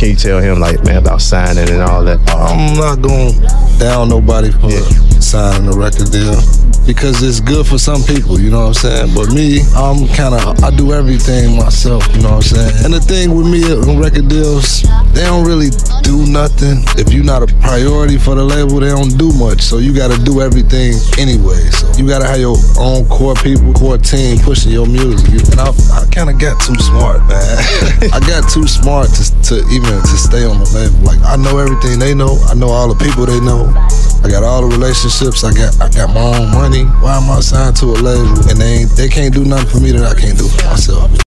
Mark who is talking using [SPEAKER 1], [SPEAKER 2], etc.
[SPEAKER 1] can you tell him like man about signing and all that?
[SPEAKER 2] Uh, I'm not going down nobody for
[SPEAKER 1] Yeah.
[SPEAKER 2] signing a record deal because it's good for some people, you know what I'm saying? But me, I'm kind of, I do everything myself, you know what I'm saying? And the thing with me uh, on record deals, they don't really do nothing. If you're not a priority for the label, they don't do much. So you got to do everything anyway. So you got to have your own core people, core team pushing your music. And I, I kind of got too smart, man. I got too smart to, to even to stay on the label. Like I know everything they know. I know all the people they know. I got all the relationships. I got I got my own money. Why am I signed to a label and they they can't do nothing for me that I can't do for myself?